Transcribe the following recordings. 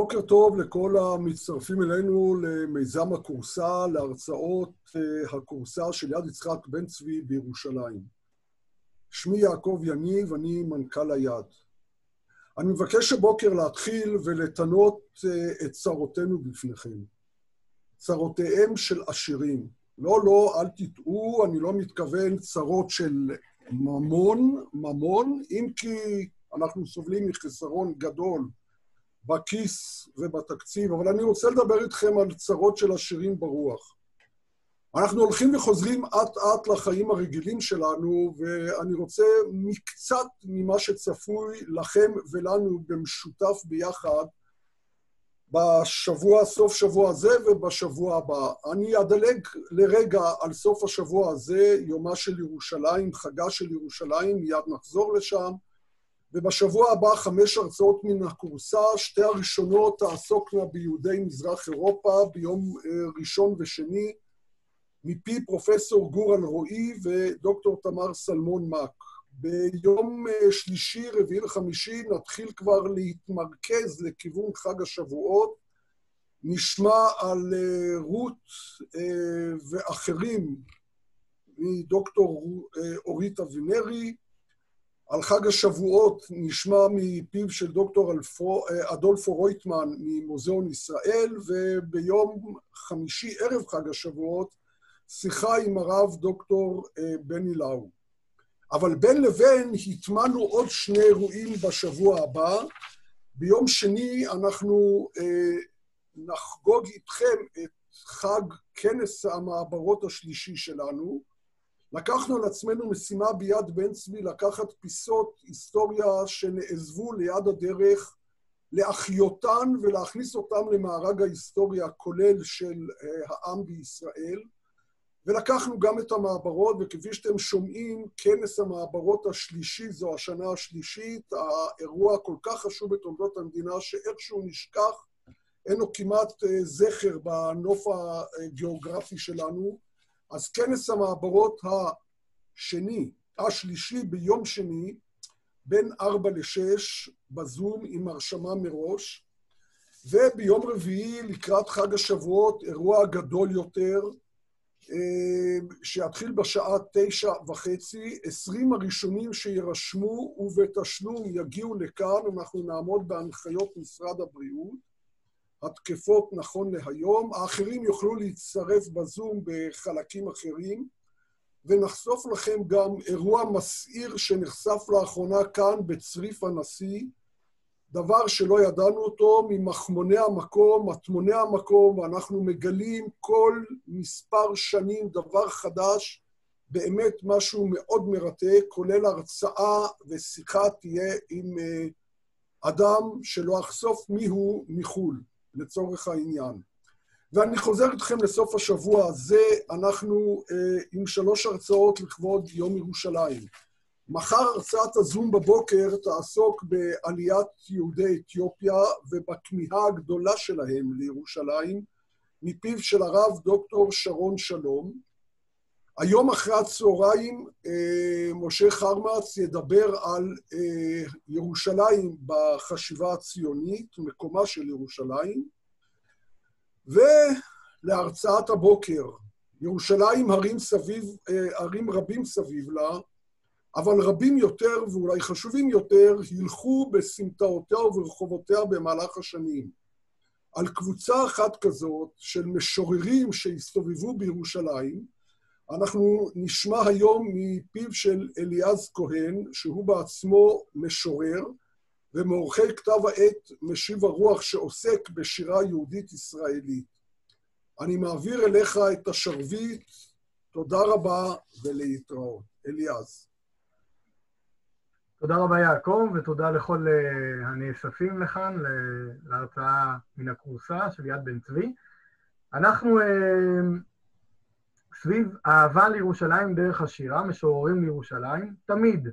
בוקר טוב לכל המצטרפים אלינו למיזם הכורסה, להרצאות אה, הכורסה של יד יצחק בן צבי בירושלים. שמי יעקב יניב, אני מנכ"ל היד. אני מבקש הבוקר להתחיל ולתנות אה, את צרותינו בפניכם. צרותיהם של עשירים. לא, לא, אל תטעו, אני לא מתכוון צרות של ממון, ממון, אם כי אנחנו סובלים מחסרון גדול בכיס ובתקציב, אבל אני רוצה לדבר איתכם על צרות של עשירים ברוח. אנחנו הולכים וחוזרים אט-אט לחיים הרגילים שלנו, ואני רוצה מקצת ממה שצפוי לכם ולנו במשותף ביחד בשבוע, סוף שבוע הזה ובשבוע הבא. אני אדלג לרגע על סוף השבוע הזה, יומה של ירושלים, חגה של ירושלים, מיד נחזור לשם. ובשבוע הבא חמש הרצאות מן הכורסה, שתי הראשונות תעסוקנה ביהודי מזרח אירופה ביום אה, ראשון ושני, מפי פרופסור גור אלרועי ודוקטור תמר סלמון מאק. ביום אה, שלישי, רביעי וחמישי נתחיל כבר להתמרכז לכיוון חג השבועות. נשמע על אה, רות ואחרים מדוקטור אורית אבינרי, על חג השבועות נשמע מפיו של דוקטור אלפו, אדולפו רויטמן ממוזיאון ישראל, וביום חמישי, ערב חג השבועות, שיחה עם הרב דוקטור אה, בני לאו. אבל בין לבין הטמנו עוד שני אירועים בשבוע הבא. ביום שני אנחנו אה, נחגוג איתכם את חג כנס המעברות השלישי שלנו, לקחנו על עצמנו משימה ביד בן צבי לקחת פיסות היסטוריה שנעזבו ליד הדרך, להחיותן ולהכניס אותן למארג ההיסטוריה הכולל של uh, העם בישראל. ולקחנו גם את המעברות, וכפי שאתם שומעים, כנס המעברות השלישי זו השנה השלישית, האירוע כל כך חשוב בתולדות המדינה, שאיכשהו נשכח, אין לו כמעט uh, זכר בנוף הגיאוגרפי שלנו. אז כנס המעברות השני, השלישי ביום שני, בין ארבע לשש, בזום עם הרשמה מראש, וביום רביעי, לקראת חג השבועות, אירוע גדול יותר, אה, שיתחיל בשעה תשע וחצי. עשרים הראשונים שירשמו ובתשלום יגיעו לכאן, אנחנו נעמוד בהנחיות משרד הבריאות. התקפות נכון להיום. האחרים יוכלו להצטרף בזום בחלקים אחרים, ונחשוף לכם גם אירוע מסעיר שנחשף לאחרונה כאן בצריף הנשיא, דבר שלא ידענו אותו ממחמוני המקום, מטמוני המקום, ואנחנו מגלים כל מספר שנים דבר חדש, באמת משהו מאוד מרתק, כולל הרצאה ושיחה תהיה עם אה, אדם שלא אחשוף מיהו מחו"ל. לצורך העניין. ואני חוזר איתכם לסוף השבוע הזה, אנחנו אה, עם שלוש הרצאות לכבוד יום ירושלים. מחר הרצאת הזום בבוקר תעסוק בעליית יהודי אתיופיה ובכמיהה הגדולה שלהם לירושלים, מפיו של הרב דוקטור שרון שלום. היום אחרי הצהריים אה, משה חרמץ ידבר על אה, ירושלים בחשיבה הציונית, מקומה של ירושלים, ולהרצאת הבוקר, ירושלים הרים סביב, אה, הרים רבים סביב לה, אבל רבים יותר ואולי חשובים יותר, הילכו בסמטאותיה וברחובותיה במהלך השנים. על קבוצה אחת כזאת של משוררים שהסתובבו בירושלים, אנחנו נשמע היום מפיו של אליעז כהן, שהוא בעצמו משורר, ומעורכי כתב העת משיב הרוח שעוסק בשירה יהודית ישראלית. אני מעביר אליך את השרביט, תודה רבה ולהתראות. אליעז. תודה רבה יעקב, ותודה לכל uh, הנאספים לכאן להרצאה מן הכורסה של יד בן צבי. אנחנו uh, סביב אהבה לירושלים דרך השירה, משוררים לירושלים, תמיד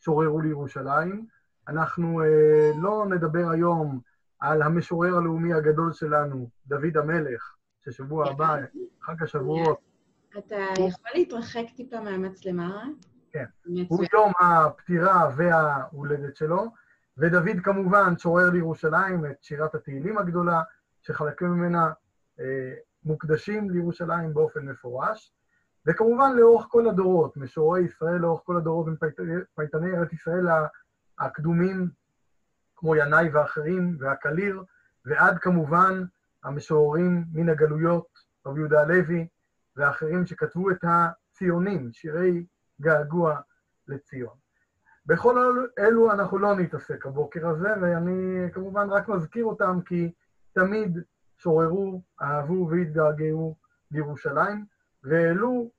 שוררו לירושלים. אנחנו אה, לא נדבר היום על המשורר הלאומי הגדול שלנו, דוד המלך, ששבוע הבא, חג השבועות. אתה יכול להתרחק טיפה מהמצלמה? כן. הוא יום הפטירה וההולדת שלו. ודוד כמובן שורר לירושלים את שירת התהילים הגדולה, שחלקים ממנה אה, מוקדשים לירושלים באופן מפורש, וכמובן לאורך כל הדורות, משוררי ישראל לאורך כל הדורות ופייטני ארץ ישראל הקדומים, כמו ינאי ואחרים, והקליר, ועד כמובן המשוררים מן הגלויות, רבי יהודה הלוי ואחרים שכתבו את הציונים, שירי געגוע לציון. בכל אלו אנחנו לא נתעסק הבוקר הזה, ואני כמובן רק מזכיר אותם כי תמיד שוררו, אהבו והתגעגעו לירושלים, והעלו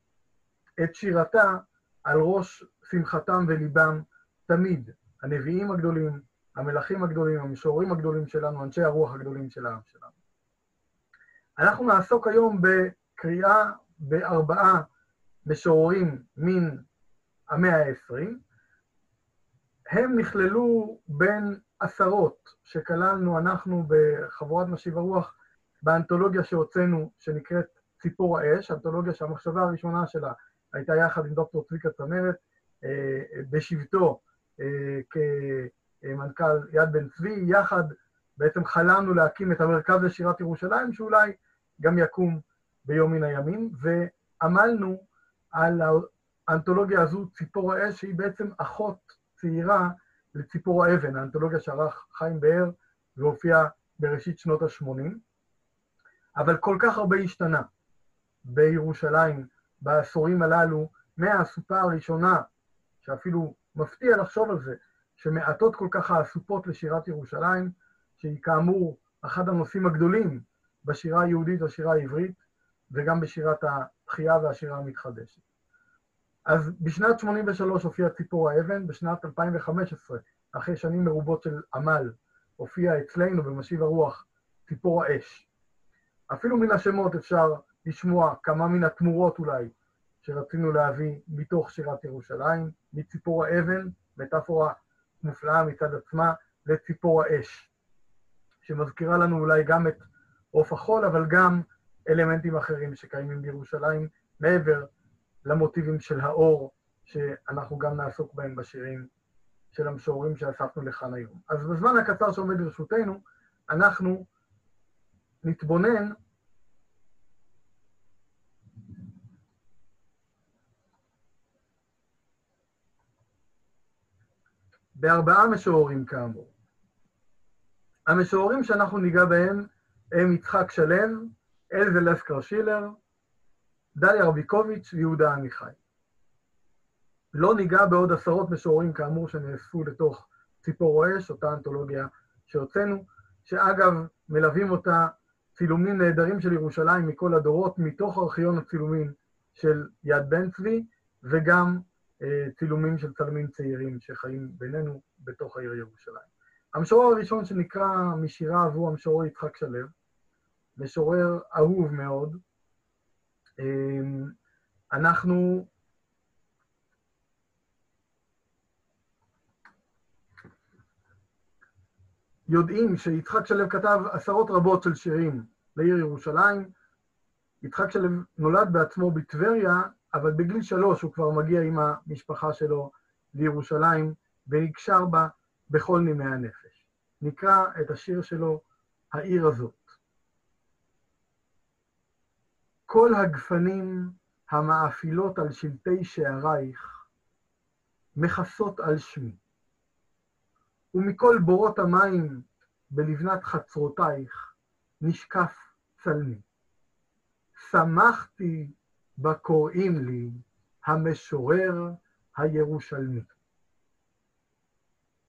את שירתה על ראש שמחתם וליבם תמיד. הנביאים הגדולים, המלכים הגדולים, המשוררים הגדולים שלנו, אנשי הרוח הגדולים של העם שלנו. אנחנו נעסוק היום בקריאה בארבעה משוררים מן המאה העשרים. הם נכללו בין עשרות שכללנו אנחנו בחבורת משיב הרוח באנתולוגיה שהוצאנו, שנקראת ציפור האש, אנתולוגיה שהמחשבה הראשונה שלה הייתה יחד עם דוקטור צביקה צמרת, אה, בשבתו אה, כמנכ"ל יד בן צבי, יחד בעצם חלמנו להקים את המרכז לשירת ירושלים, שאולי גם יקום ביום מן הימים, ועמלנו על האנתולוגיה הזו, ציפור האש, שהיא בעצם אחות צעירה לציפור האבן, האנתולוגיה שערך חיים באר והופיעה בראשית שנות ה-80. אבל כל כך הרבה השתנה בירושלים בעשורים הללו, מהאסופה הראשונה, שאפילו מפתיע לחשוב על זה, שמעטות כל כך האסופות לשירת ירושלים, שהיא כאמור אחד הנושאים הגדולים בשירה היהודית והשירה העברית, וגם בשירת התחייה והשירה המתחדשת. אז בשנת 83' הופיעה ציפור האבן, בשנת 2015, אחרי שנים מרובות של עמל, הופיעה אצלנו במשיב הרוח ציפור האש. אפילו מן השמות אפשר לשמוע כמה מן התמורות אולי שרצינו להביא מתוך שירת ירושלים, מציפור האבן, מטאפורה מופלאה מצד עצמה, לציפור האש, שמזכירה לנו אולי גם את עוף החול, אבל גם אלמנטים אחרים שקיימים בירושלים, מעבר למוטיבים של האור, שאנחנו גם נעסוק בהם בשירים של המשוררים שאספנו לכאן היום. אז בזמן הקצר שעומד לרשותנו, אנחנו נתבונן בארבעה משוררים כאמור. המשוררים שאנחנו ניגע בהם הם יצחק שלו, אלזה לסקר שילר, דליה רביקוביץ' ויהודה עמיחי. לא ניגע בעוד עשרות משוררים כאמור שנאספו לתוך ציפור האש, אותה אנתולוגיה שהוצאנו, שאגב, מלווים אותה צילומים נהדרים של ירושלים מכל הדורות, מתוך ארכיון הצילומים של יד בן צבי, וגם אה, צילומים של צלמים צעירים שחיים בינינו בתוך העיר ירושלים. המשורר הראשון שנקרא משירה הוא המשורר יצחק שלו, משורר אהוב מאוד. אה, אנחנו יודעים שיצחק שלו כתב עשרות רבות של שירים לעיר ירושלים. יצחק שלו נולד בעצמו בטבריה, אבל בגיל שלוש הוא כבר מגיע עם המשפחה שלו לירושלים, ונקשר בה בכל נימי הנפש. נקרא את השיר שלו, העיר הזאת. כל הגפנים המאפילות על שלטי שערייך מכסות על שמי. ומכל בורות המים בלבנת חצרותייך נשקף צלמי. שמחתי בקוראים לי המשורר הירושלמי.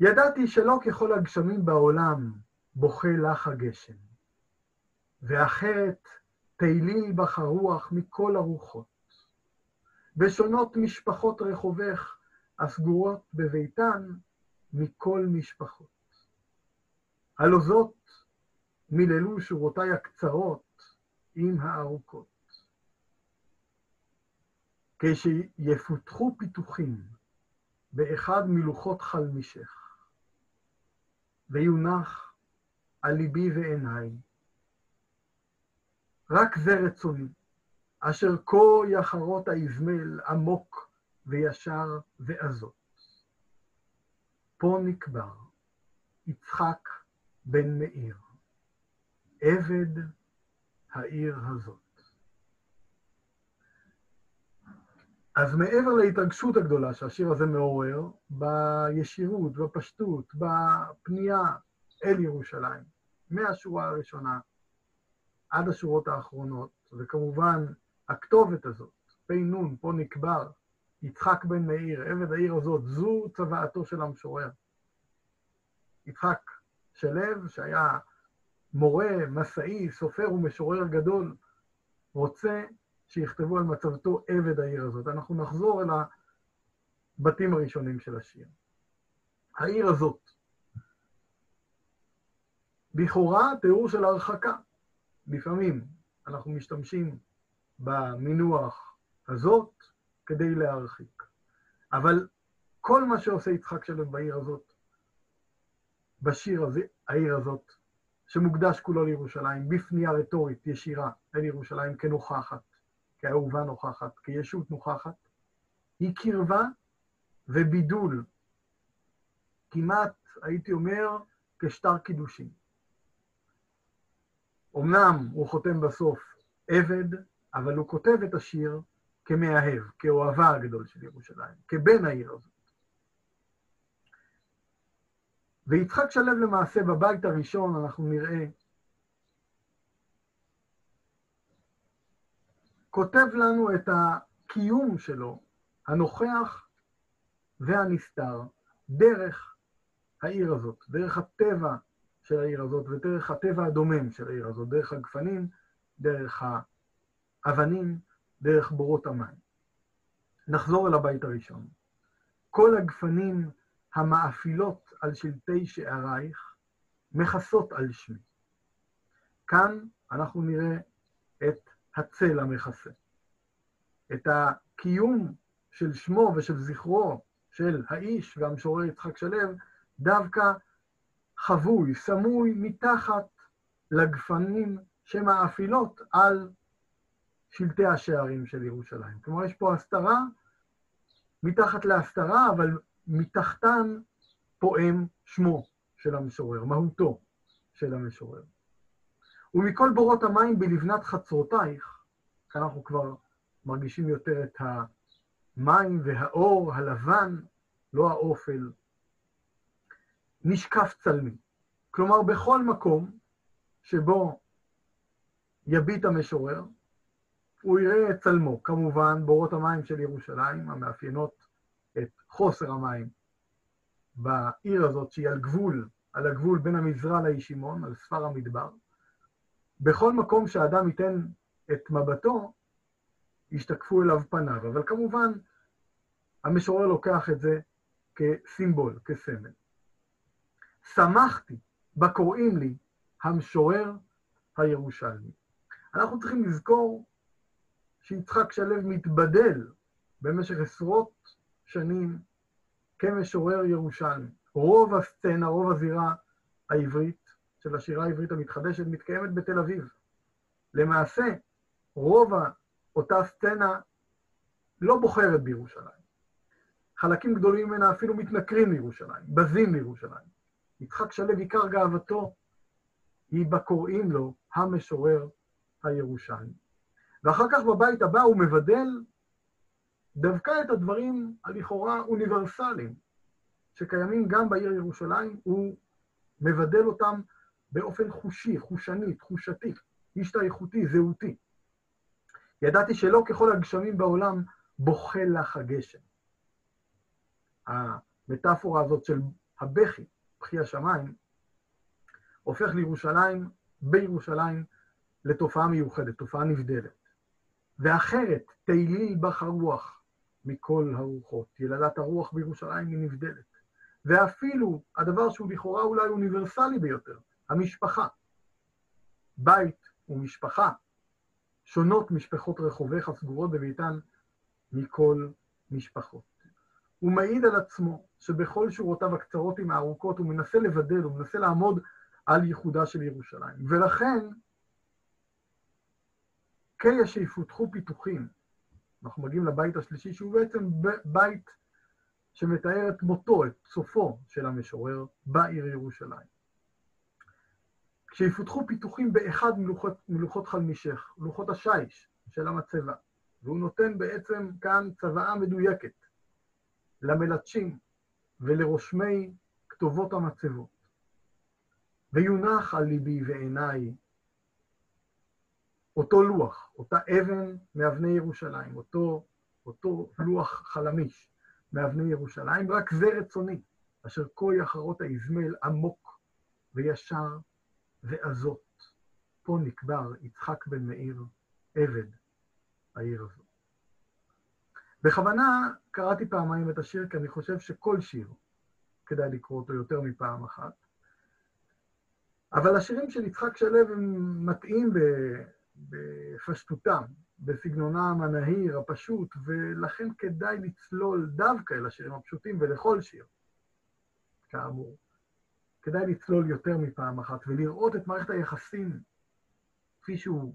ידעתי שלא ככל הגשמים בעולם בוכה לך הגשם, ואחרת תהילי בך הרוח מכל הרוחות, ושונות משפחות רחובך הסגורות בביתן מכל משפחות. הלא זאת מיללו שורותיי הקצרות עם הארוכות. כשיפותחו פיתוחים באחד מלוחות חלמישך, ויונח על ליבי ועיניי, רק זה רצוני, אשר כה יחרות האזמל עמוק וישר ועזות. פה נקבר, יצחק בן מאיר, עבד העיר הזאת. אז מעבר להתרגשות הגדולה שהשיר הזה מעורר, בישירות, בפשטות, בפנייה אל ירושלים, מהשורה הראשונה עד השורות האחרונות, וכמובן הכתובת הזאת, פ"נ, פה נקבר, יצחק בן מאיר, עבד העיר הזאת, זו צוואתו של המשורר. יצחק שלו, שהיה מורה, מסאי, סופר ומשורר גדול, רוצה שיכתבו על מצבתו עבד העיר הזאת. אנחנו נחזור אל הבתים הראשונים של השיר. העיר הזאת, לכאורה תיאור של הרחקה. לפעמים אנחנו משתמשים במינוח הזאת כדי להרחיק. אבל כל מה שעושה יצחק שלם בעיר הזאת, בשיר הזה, העיר הזאת, שמוקדש כולו לירושלים, בפנייה רטורית ישירה אל ירושלים כנוכחת, כאהובה נוכחת, כישות נוכחת, היא קרבה ובידול, כמעט, הייתי אומר, כשטר קידושין. אמנם הוא חותם בסוף עבד, אבל הוא כותב את השיר כמאהב, כאוהבה הגדול של ירושלים, כבן העיר הזאת. ויצחק שלו למעשה בבית הראשון, אנחנו נראה, כותב לנו את הקיום שלו, הנוכח והנסתר, דרך העיר הזאת, דרך הטבע של העיר הזאת ודרך הטבע הדומם של העיר הזאת, דרך הגפנים, דרך האבנים, דרך בורות המים. נחזור אל הבית הראשון. כל הגפנים המאפילות על שלטי שערייך מכסות על שמי. כאן אנחנו נראה את הצל המכסה, את הקיום של שמו ושל זכרו של האיש והמשורר יצחק שלו, דווקא חבוי, סמוי, מתחת לגפנים שמאפילות על שלטי השערים של ירושלים. כלומר, יש פה הסתרה, מתחת להסתרה, אבל מתחתן פועם שמו של המשורר, מהותו של המשורר. ומכל בורות המים בלבנת חצרותייך, כאן אנחנו כבר מרגישים יותר את המים והאור הלבן, לא האופל, נשקף צלמי. כלומר, בכל מקום שבו יביט המשורר, הוא יראה את צלמו. כמובן, בורות המים של ירושלים, המאפיינות את חוסר המים בעיר הזאת, שהיא על גבול, על הגבול בין המזרע לישימון, על ספר המדבר. בכל מקום שאדם ייתן את מבטו, ישתקפו אליו פניו. אבל כמובן, המשורר לוקח את זה כסימבול, כסמל. שמחתי בקוראים לי המשורר הירושלמי. אנחנו צריכים לזכור שיצחק שלו מתבדל במשך עשרות שנים כמשורר ירושלמי. רוב הסצנה, רוב הזירה העברית של השירה העברית המתחדשת מתקיימת בתל אביב. למעשה, רוב אותה סצנה לא בוחרת בירושלים. חלקים גדולים ממנה אפילו מתנכרים לירושלים, בזים לירושלים. יצחק שלו, עיקר גאוותו היא בקוראים לו המשורר הירושלמי. ואחר כך בבית הבא הוא מבדל דווקא את הדברים הלכאורה אוניברסליים שקיימים גם בעיר ירושלים, הוא מבדל אותם באופן חושי, חושני, תחושתי, השתייכותי, זהותי. ידעתי שלא ככל הגשמים בעולם בוכה לך הגשם. המטאפורה הזאת של הבכי, בכי השמיים, הופך לירושלים, בירושלים, לתופעה מיוחדת, תופעה נבדלת. ואחרת, תהיליל בך הרוח מכל הרוחות. ילדת הרוח בירושלים היא נבדלת. ואפילו, הדבר שהוא לכאורה אולי אוניברסלי ביותר, המשפחה. בית ומשפחה שונות משפחות רחוביך סגורות בביתן מכל משפחות. הוא מעיד על עצמו שבכל שורותיו הקצרות עם הארוכות הוא מנסה לבדל, הוא מנסה לעמוד על ייחודה של ירושלים. ולכן, כיש שיפותחו פיתוחים, אנחנו מגיעים לבית השלישי, שהוא בעצם בית שמתאר את מותו, את סופו של המשורר בעיר ירושלים. כשיפותחו פיתוחים באחד מלוחות, מלוחות חלמישך, לוחות השיש של המצבה, והוא נותן בעצם כאן צוואה מדויקת למלטשים ולרושמי כתובות המצבות. ויונח על ליבי ועיניי אותו לוח, אותה אבן מאבני ירושלים, אותו, אותו לוח חלמיש מאבני ירושלים, רק זה רצוני, אשר כה יחרות האזמל עמוק וישר ועזות. פה נקבר יצחק בן מאיר, עבד העיר הזו. בכוונה קראתי פעמיים את השיר, כי אני חושב שכל שיר כדאי לקרוא אותו יותר מפעם אחת. אבל השירים של יצחק שלו הם מתאים בפשטותם, בסגנונם הנהיר, הפשוט, ולכן כדאי לצלול דווקא אל השירים הפשוטים ולכל שיר, כאמור. כדאי לצלול יותר מפעם אחת ולראות את מערכת היחסים כפי שהוא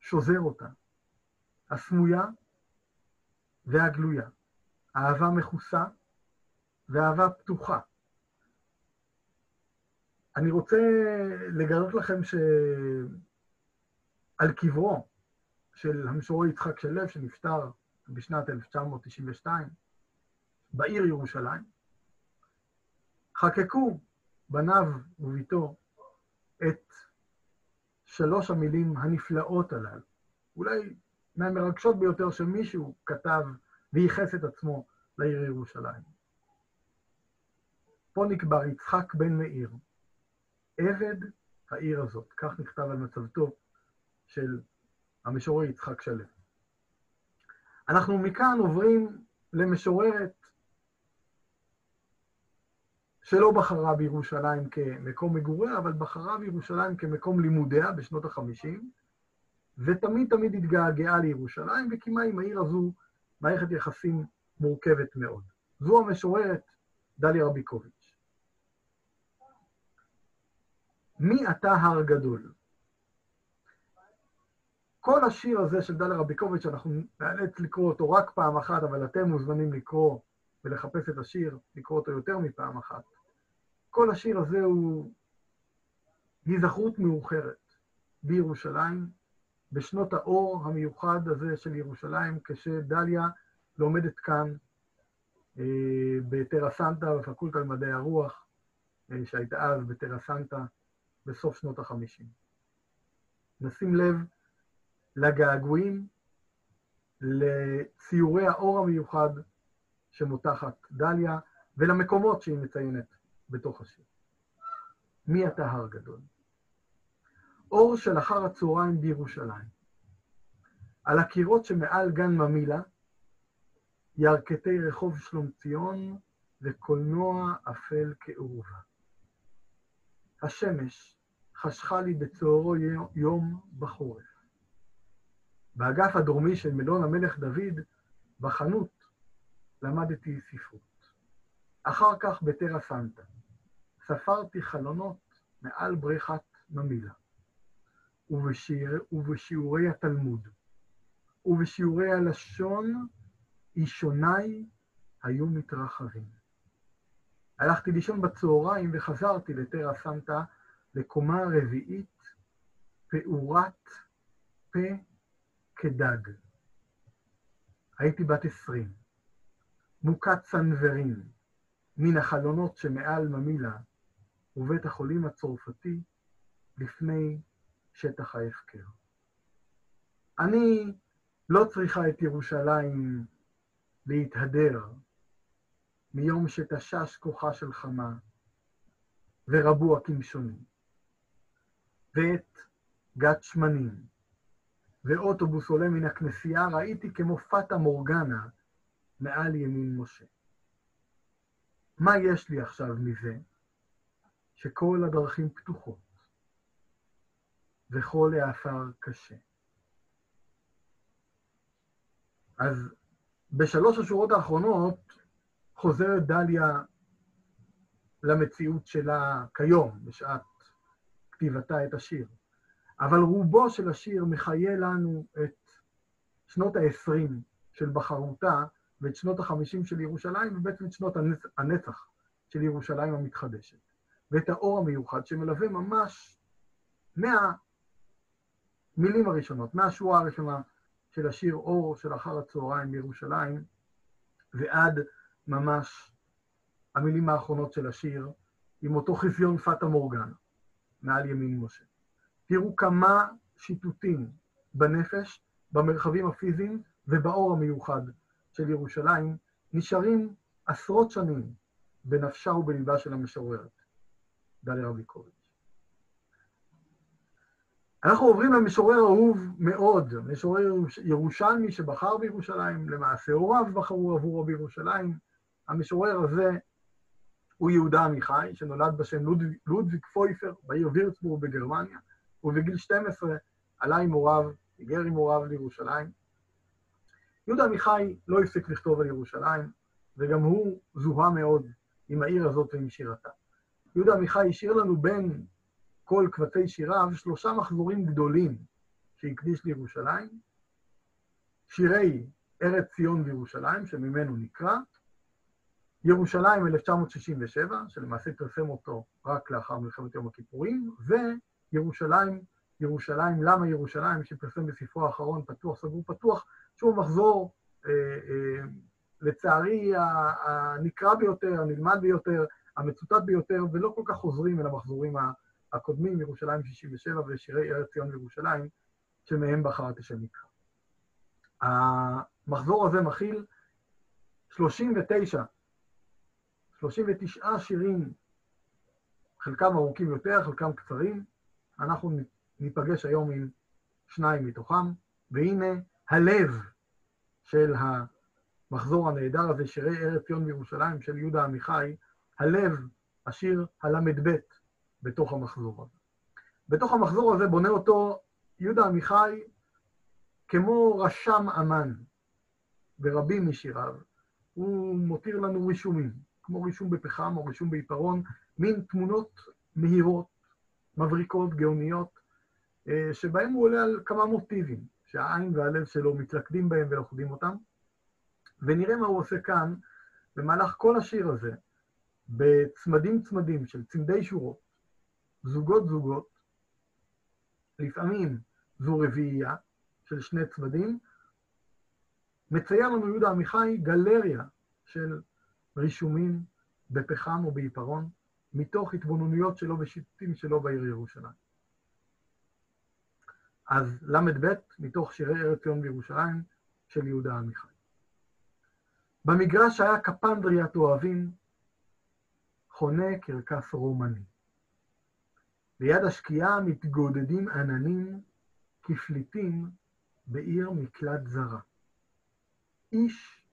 שוזר אותה, הסמויה והגלויה, אהבה מכוסה ואהבה פתוחה. אני רוצה לגלות לכם שעל קברו של המשורר יצחק שלו, שנפטר בשנת 1992, בעיר ירושלים, חקקו בניו וביתו את שלוש המילים הנפלאות הללו. אולי מהמרגשות ביותר שמישהו כתב וייחס את עצמו לעיר ירושלים. פה נקבר יצחק בן מאיר, עבד העיר הזאת, כך נכתב על מצבתו של המשורר יצחק שלם. אנחנו מכאן עוברים למשוררת שלא בחרה בירושלים כמקום מגוריה, אבל בחרה בירושלים כמקום לימודיה בשנות ה-50, ותמיד תמיד התגעגעה לירושלים, וקיימה עם העיר הזו מערכת יחסים מורכבת מאוד. זו המשוררת דליה רביקוביץ'. מי אתה הר גדול? כל השיר הזה של דליה רביקוביץ', אנחנו נאלץ לקרוא אותו רק פעם אחת, אבל אתם מוזמנים לקרוא ולחפש את השיר, לקרוא אותו יותר מפעם אחת. כל השיר הזה הוא היזכרות מאוחרת בירושלים, בשנות האור המיוחד הזה של ירושלים, כשדליה לומדת כאן אה, בטרה סנטה, בפקולטה למדעי הרוח, אה, שהייתה אז בטרה סנטה בסוף שנות ה-50. נשים לב לגעגועים, לציורי האור המיוחד שמותחת דליה, ולמקומות שהיא מציינת בתוך השיר. מי אתה הר גדול? אור של אחר הצהריים בירושלים. על הקירות שמעל גן ממילא, ירכתי רחוב שלום ציון וקולנוע אפל כאורבה. השמש חשכה לי בצהרו יום בחורף. באגף הדרומי של מלון המלך דוד, בחנות, למדתי ספרות. אחר כך בטרה סנטה. ספרתי חלונות מעל בריכת ממילא, ובשיר, ובשיעורי התלמוד, ובשיעורי הלשון, אישוניי היו מתרחבים. הלכתי לישון בצהריים וחזרתי לטרה סנטה לקומה רביעית, פעורת פה כדג. הייתי בת עשרים, מוכת סנוורים, מן החלונות שמעל ממילא, ובית החולים הצרפתי לפני שטח ההפקר. אני לא צריכה את ירושלים להתהדר מיום שתשש כוחה של חמה ורבו הקמשונים, ואת גת שמנים, ואוטובוס עולה מן הכנסייה, ראיתי כמו פטה מורגנה מעל ימין משה. מה יש לי עכשיו מזה? שכל הדרכים פתוחות וכל העפר קשה. אז בשלוש השורות האחרונות חוזרת דליה למציאות שלה כיום, בשעת כתיבתה את השיר. אבל רובו של השיר מחיה לנו את שנות ה-20 של בחרותה ואת שנות החמישים של ירושלים, ובעצם את שנות הנצח של ירושלים המתחדשת. ואת האור המיוחד שמלווה ממש מהמילים הראשונות, מהשורה הראשונה של השיר אור של אחר הצהריים בירושלים, ועד ממש המילים האחרונות של השיר, עם אותו חזיון פטה מורגנה, מעל ימין משה. תראו כמה שיטוטים בנפש, במרחבים הפיזיים ובאור המיוחד של ירושלים, נשארים עשרות שנים בנפשה ובליבה של המשוררת, דליה רביקוביץ'. אנחנו עוברים למשורר אהוב מאוד, משורר ירושלמי שבחר בירושלים, למעשה הוריו בחרו עבורו בירושלים. המשורר הזה הוא יהודה עמיחי, שנולד בשם לודוויג פויפר בעיר וירצבורג בגרמניה, ובגיל 12 עלה עם הוריו, היגר עם הוריו לירושלים. יהודה עמיחי לא הפסיק לכתוב על ירושלים, וגם הוא זוהה מאוד עם העיר הזאת ועם שירתה. יהודה עמיחי השאיר לנו בין כל קבצי שיריו שלושה מחזורים גדולים שהקדיש לירושלים, שירי ארץ ציון וירושלים, שממנו נקרא, ירושלים 1967, שלמעשה פרסם אותו רק לאחר מלחמת יום הכיפורים, וירושלים, ירושלים, למה ירושלים, שפרסם בספרו האחרון, פתוח, סגור, פתוח, שהוא מחזור, אה, אה, לצערי, הנקרא ביותר, הנלמד ביותר, המצוטט ביותר, ולא כל כך חוזרים אל המחזורים הקודמים, ירושלים 67 ושירי ארץ ציון וירושלים, שמהם בחרתי שנקרא. המחזור הזה מכיל 39 39 שירים, חלקם ארוכים יותר, חלקם קצרים. אנחנו ניפגש היום עם שניים מתוכם, והנה הלב של המחזור הנהדר הזה, שירי ארץ ציון וירושלים של יהודה עמיחי, הלב, השיר הל"ב בתוך המחזור הזה. בתוך המחזור הזה בונה אותו יהודה עמיחי כמו רשם אמן ברבים משיריו. הוא מותיר לנו רישומים. כמו רישום בפחם או רישום בעיפרון, מין תמונות מהירות, מבריקות, גאוניות, אה, שבהם הוא עולה על כמה מוטיבים, שהעין והלב שלו מתלכדים בהם ולוכדים אותם. ונראה מה הוא עושה כאן במהלך כל השיר הזה, בצמדים צמדים של צמדי שורות, זוגות זוגות, לפעמים זו רביעייה של שני צמדים, מצייר לנו יהודה עמיחי גלריה של רישומים בפחם או בעיפרון, מתוך התבוננויות שלו ושיטוטים שלו בעיר ירושלים. אז ל"ב, מתוך שירי ארץ ציון בירושלים, של יהודה עמיחי. במגרש היה קפנדריית אוהבים, חונה קרקס רומני. ליד השקיעה מתגודדים עננים כפליטים בעיר מקלט זרה. איש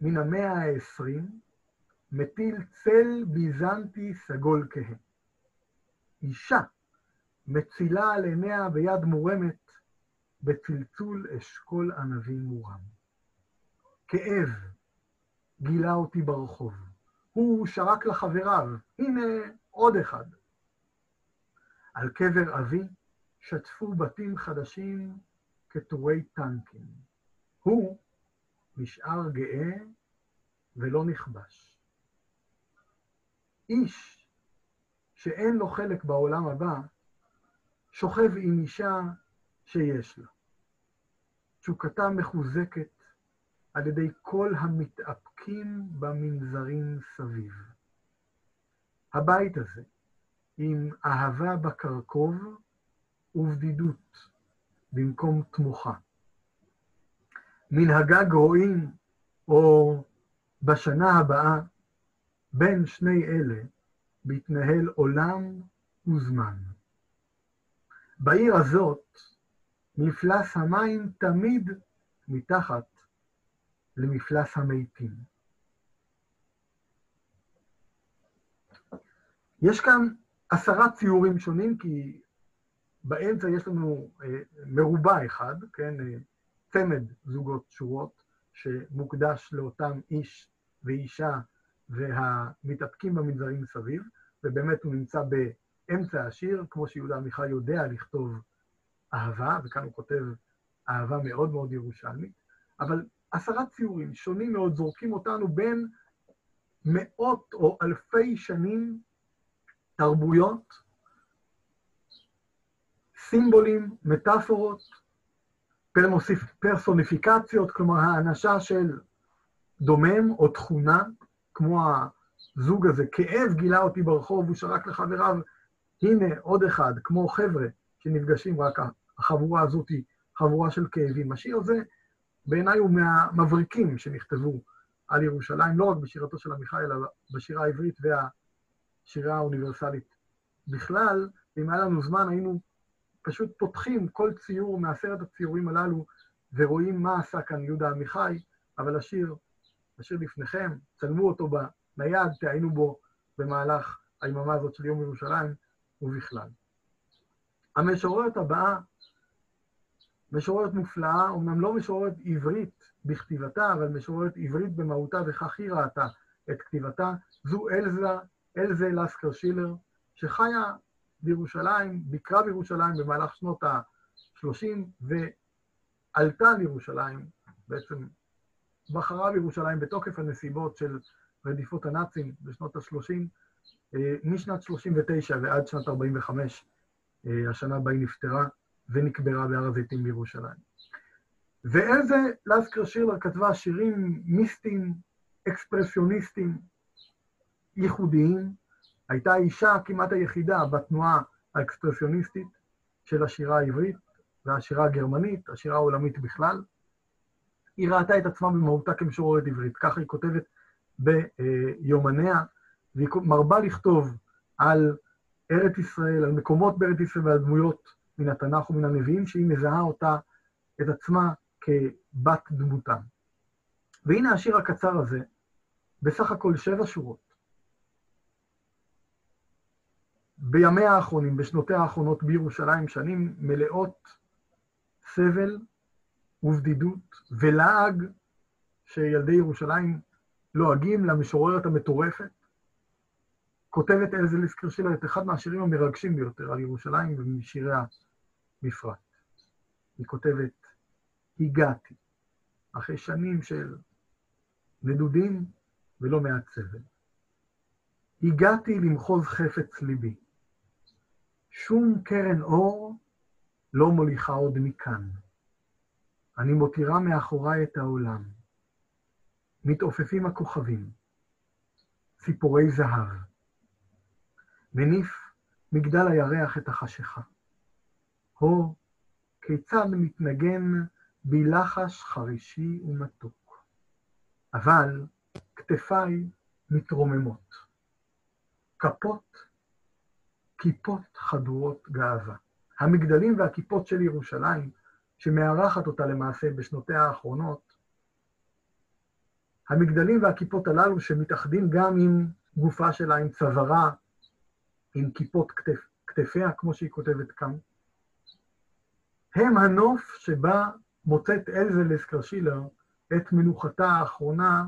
מן המאה העשרים מטיל צל ביזנטי סגול כהה. אישה מצילה על עיניה ביד מורמת בצלצול אשכול ענבים מורם. כאב גילה אותי ברחוב. הוא שרק לחבריו, הנה עוד אחד. על קבר אבי שטפו בתים חדשים כטורי טנקים. הוא נשאר גאה ולא נכבש. איש שאין לו חלק בעולם הבא, שוכב עם אישה שיש לה. תשוקתה מחוזקת על ידי כל המתאפקים במנזרים סביב. הבית הזה, עם אהבה בקרקוב ובדידות במקום תמוכה. מן הגג רואים, או בשנה הבאה, בין שני אלה מתנהל עולם וזמן. בעיר הזאת מפלס המים תמיד מתחת למפלס המתים. יש כאן עשרה ציורים שונים, כי באמצע יש לנו אה, מרובע אחד, כן, אה, צמד זוגות שורות, שמוקדש לאותם איש ואישה והמתאפקים במנזרים מסביב, ובאמת הוא נמצא באמצע השיר, כמו שיהודה עמיחי יודע לכתוב אהבה, וכאן הוא כותב אהבה מאוד מאוד ירושלמית, אבל עשרה ציורים שונים מאוד, זורקים אותנו בין מאות או אלפי שנים, תרבויות, סימבולים, מטאפורות, פרסוניפיקציות, כלומר האנשה של דומם או תכונה, כמו הזוג הזה, כאב גילה אותי ברחוב, הוא שרק לחבריו, הנה עוד אחד, כמו חבר'ה שנפגשים, רק החבורה הזאת היא חבורה של כאבים. השיר הזה, בעיניי הוא מהמבריקים שנכתבו על ירושלים, לא רק בשירתו של עמיחי, אלא בשירה העברית והשירה האוניברסלית בכלל. אם היה לנו זמן, היינו פשוט פותחים כל ציור מעשרת הציורים הללו ורואים מה עשה כאן יהודה עמיחי, אבל השיר, השיר לפניכם, צלמו אותו בנייד, תעיינו בו במהלך היממה הזאת של יום ירושלים ובכלל. המשוררת הבאה, משוררת מופלאה, אומנם לא משוררת עברית בכתיבתה, אבל משוררת עברית במהותה, וכך היא ראתה את כתיבתה, זו אלזה, אלזה לסקר שילר, שחיה בירושלים, ביקרה בירושלים במהלך שנות ה-30, ועלתה לירושלים, בעצם בחרה בירושלים בתוקף הנסיבות של רדיפות הנאצים בשנות ה-30, אה, משנת 39 ועד שנת 45, אה, השנה בה היא נפטרה ונקברה בהר הזיתים בירושלים. ואלזה לסקר שירלר כתבה שירים מיסטיים, אקספרסיוניסטיים, ייחודיים, הייתה האישה כמעט היחידה בתנועה האקספרסיוניסטית של השירה העברית והשירה הגרמנית, השירה העולמית בכלל. היא ראתה את עצמה במהותה כמשוררת עברית, ככה היא כותבת ביומניה, והיא מרבה לכתוב על ארץ ישראל, על מקומות בארץ ישראל ועל דמויות מן התנ"ך ומן הנביאים, שהיא מזהה אותה, את עצמה, כבת דמותם. והנה השיר הקצר הזה, בסך הכל שבע שורות, בימיה האחרונים, בשנותיה האחרונות בירושלים, שנים מלאות סבל ובדידות ולעג שילדי ירושלים לועגים למשוררת המטורפת. כותבת אלזה ליסקר שלה את אחד מהשירים המרגשים ביותר על ירושלים ומשיריה בפרט. היא כותבת, הגעתי, אחרי שנים של נדודים ולא מעט סבל. הגעתי למחוז חפץ ליבי. שום קרן אור לא מוליכה עוד מכאן. אני מותירה מאחוריי את העולם. מתעופפים הכוכבים, ציפורי זהב. מניף מגדל הירח את החשיכה. הו, כיצד מתנגן בי לחש חרישי ומתוק. אבל כתפיי מתרוממות. כפות כיפות חדורות גאווה. המגדלים והכיפות של ירושלים, שמארחת אותה למעשה בשנותיה האחרונות, המגדלים והכיפות הללו שמתאחדים גם עם גופה שלה, עם צווארה, עם כיפות כתף, כתפיה, כמו שהיא כותבת כאן, הם הנוף שבה מוצאת אלזה לסקרשילר את מנוחתה האחרונה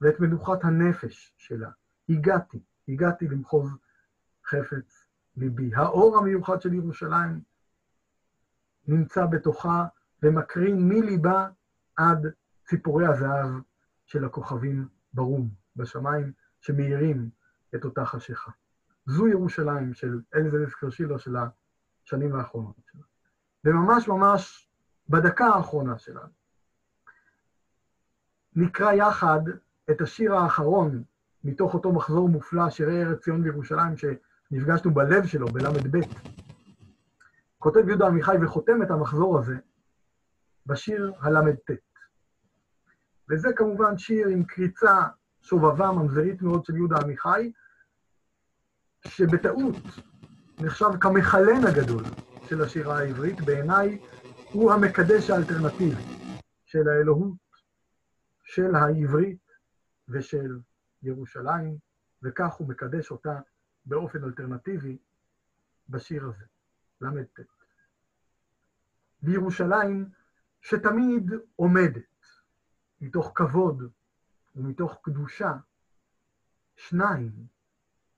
ואת מנוחת הנפש שלה. הגעתי, הגעתי למחוז חפץ ליבי. האור המיוחד של ירושלים נמצא בתוכה ומקרין מליבה עד ציפורי הזהב של הכוכבים ברום, בשמיים, שמאירים את אותה חשיכה. זו ירושלים של אלזלס קרשילו של השנים האחרונות שלה. וממש ממש בדקה האחרונה שלנו. נקרא יחד את השיר האחרון מתוך אותו מחזור מופלא, שירי ארץ ציון וירושלים, ש... נפגשנו בלב שלו, בל"ב. כותב יהודה עמיחי וחותם את המחזור הזה בשיר הל"ט. וזה כמובן שיר עם קריצה שובבה ממזרית מאוד של יהודה עמיחי, שבטעות נחשב כמחלן הגדול של השירה העברית, בעיניי הוא המקדש האלטרנטיבי של האלוהות, של העברית ושל ירושלים, וכך הוא מקדש אותה באופן אלטרנטיבי בשיר הזה, ל"ט. בירושלים שתמיד עומדת, מתוך כבוד ומתוך קדושה, שניים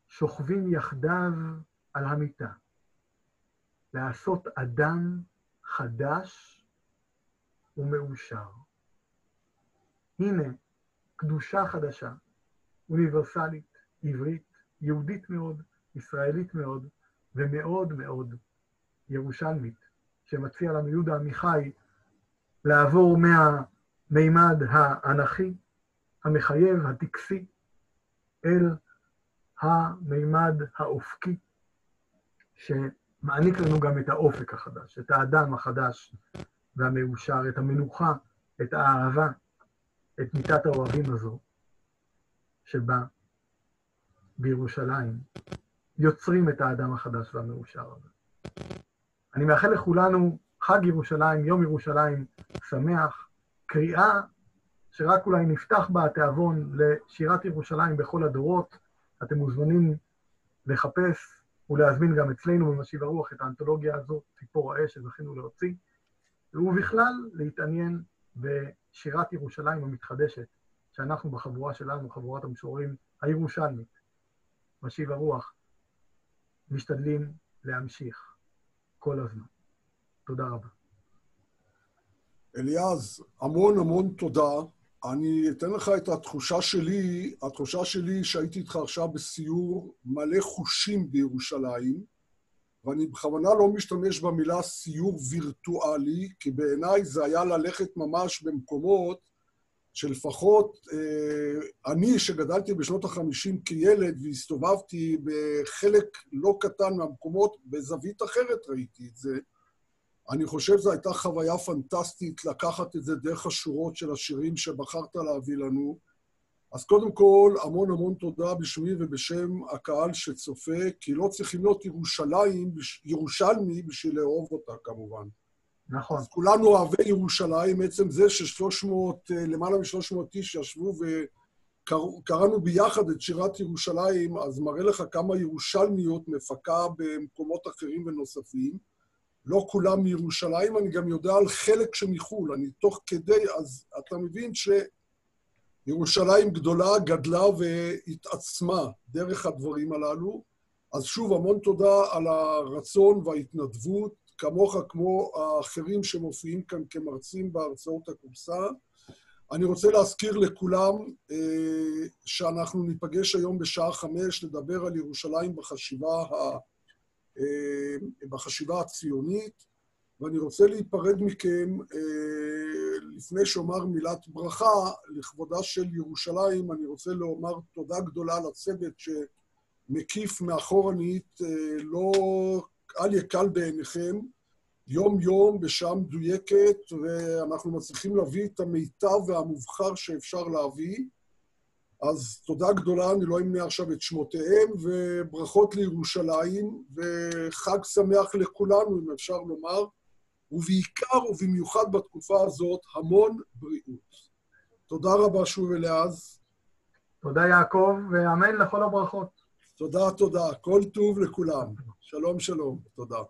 שוכבים יחדיו על המיטה, לעשות אדם חדש ומאושר. הנה, קדושה חדשה, אוניברסלית, עברית, יהודית מאוד, ישראלית מאוד, ומאוד מאוד ירושלמית, שמציע לנו יהודה עמיחי לעבור מהמימד האנכי, המחייב, הטקסי, אל המימד האופקי, שמעניק לנו גם את האופק החדש, את האדם החדש והמאושר, את המנוחה, את האהבה, את מיטת האוהבים הזו, שבה בירושלים יוצרים את האדם החדש והמאושר הזה. אני מאחל לכולנו חג ירושלים, יום ירושלים שמח, קריאה שרק אולי נפתח בה התיאבון לשירת ירושלים בכל הדורות. אתם מוזמנים לחפש ולהזמין גם אצלנו במשיב הרוח את האנתולוגיה הזו, ציפור האש שזכינו להוציא, ובכלל להתעניין בשירת ירושלים המתחדשת, שאנחנו בחבורה שלנו, חבורת המשוררים הירושלמית, משיב הרוח, משתדלים להמשיך כל הזמן. תודה רבה. אליעז, המון המון תודה. אני אתן לך את התחושה שלי, התחושה שלי שהייתי איתך עכשיו בסיור מלא חושים בירושלים, ואני בכוונה לא משתמש במילה סיור וירטואלי, כי בעיניי זה היה ללכת ממש במקומות שלפחות אה, אני, שגדלתי בשנות ה-50 כילד והסתובבתי בחלק לא קטן מהמקומות, בזווית אחרת ראיתי את זה. אני חושב שזו הייתה חוויה פנטסטית לקחת את זה דרך השורות של השירים שבחרת להביא לנו. אז קודם כל, המון המון תודה בשמי ובשם הקהל שצופה, כי לא צריכים להיות ירושלים, ירושלמי בשביל לאהוב אותה, כמובן. נכון. אז כולנו אוהבי ירושלים, עצם זה ש-300, אה, למעלה מ-300 איש ישבו וקראנו ביחד את שירת ירושלים, אז מראה לך כמה ירושלמיות מפקה במקומות אחרים ונוספים. לא כולם מירושלים, אני גם יודע על חלק שמחו"ל, אני תוך כדי, אז אתה מבין שירושלים גדולה, גדלה והתעצמה דרך הדברים הללו. אז שוב, המון תודה על הרצון וההתנדבות, כמוך כמו האחרים שמופיעים כאן כמרצים בהרצאות הקורסה. אני רוצה להזכיר לכולם אה, שאנחנו ניפגש היום בשעה חמש לדבר על ירושלים בחשיבה ה... אה, בחשיבה הציונית, ואני רוצה להיפרד מכם אה, לפני שאומר מילת ברכה לכבודה של ירושלים, אני רוצה לומר תודה גדולה לצוות שמקיף מאחורנית, אה, לא אל יקל בעיניכם, יום-יום בשעה מדויקת, ואנחנו מצליחים להביא את המיטב והמובחר שאפשר להביא. אז תודה גדולה, אני לא אמנה עכשיו את שמותיהם, וברכות לירושלים, וחג שמח לכולנו, אם אפשר לומר, ובעיקר ובמיוחד בתקופה הזאת, המון בריאות. תודה רבה שוב, אליעז. תודה, יעקב, ואמן לכל הברכות. תודה, תודה. כל טוב לכולם. שלום, שלום. תודה.